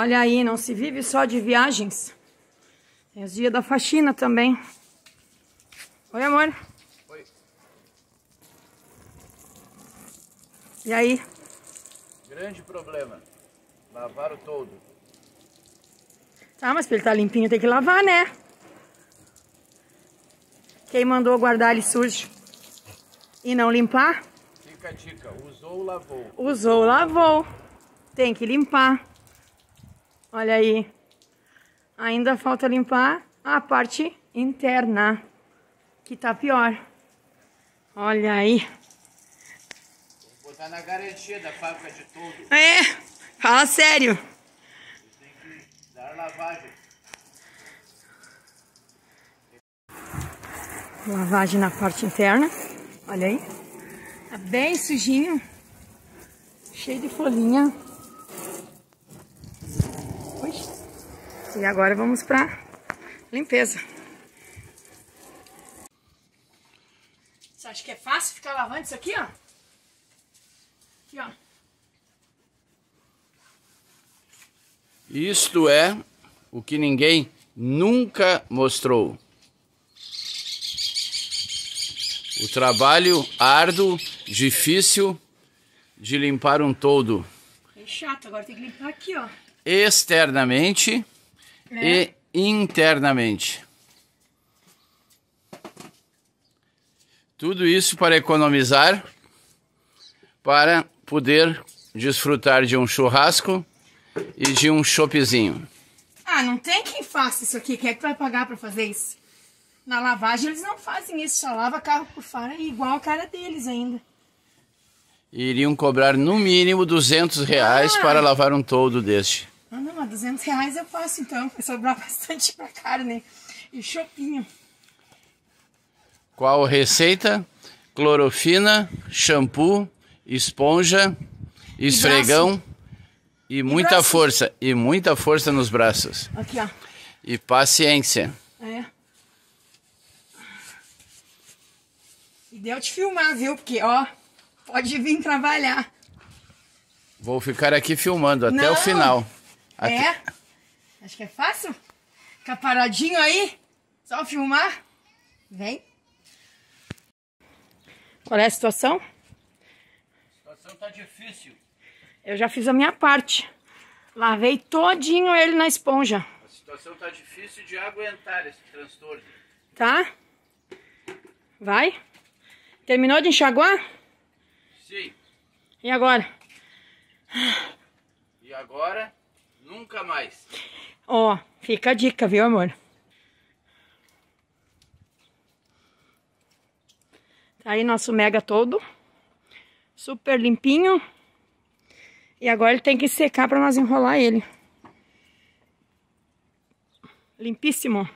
Olha aí, não se vive só de viagens. Tem os dias da faxina também. Oi, amor. Oi. E aí? Grande problema. Lavar o todo. Tá, mas pra ele tá limpinho tem que lavar, né? Quem mandou guardar ele sujo e não limpar? Fica a dica. Usou, lavou. Usou, lavou. Tem que limpar. Olha aí. Ainda falta limpar a parte interna, que tá pior. Olha aí. Vou botar na garantia da fábrica de todo. É, fala sério. Tem que dar lavagem. Lavagem na parte interna. Olha aí. Tá bem sujinho. Cheio de folhinha. E agora vamos pra limpeza. Você acha que é fácil ficar lavando isso aqui, ó? Aqui, ó. Isto é o que ninguém nunca mostrou. O trabalho árduo, difícil de limpar um todo É chato, agora tem que limpar aqui, ó. externamente. E internamente. Tudo isso para economizar, para poder desfrutar de um churrasco e de um choppzinho. Ah, não tem quem faça isso aqui. Quem é que vai pagar pra fazer isso? Na lavagem eles não fazem isso, só lava carro por fora e igual a cara deles ainda. Iriam cobrar no mínimo 200 reais Ah. para lavar um todo deste. Ah, não, mas 200 reais eu faço então, vai sobrar bastante pra carne e chopinho. Qual receita? Clorofina, shampoo, esponja, esfregão e muita braços? força. E muita força nos braços. Aqui, ó. E paciência. É. E deu te filmar, viu? Porque, ó, pode vir trabalhar. Vou ficar aqui filmando até Não. o final. Até- É? Acho que é fácil? Ficar paradinho aí? Só filmar? Vem. Qual é a situação? A situação tá difícil. Eu já fiz a minha parte. Lavei todinho ele na esponja, A situação tá difícil de aguentar esse transtorno. tá? Vai. Terminou de enxaguar? Sim. E agora? E agora, nunca mais. Ó, fica a dica, viu, amor? Tá aí nosso mega todo. Super limpinho. E agora ele tem que secar para nós enrolar ele. Limpíssimo.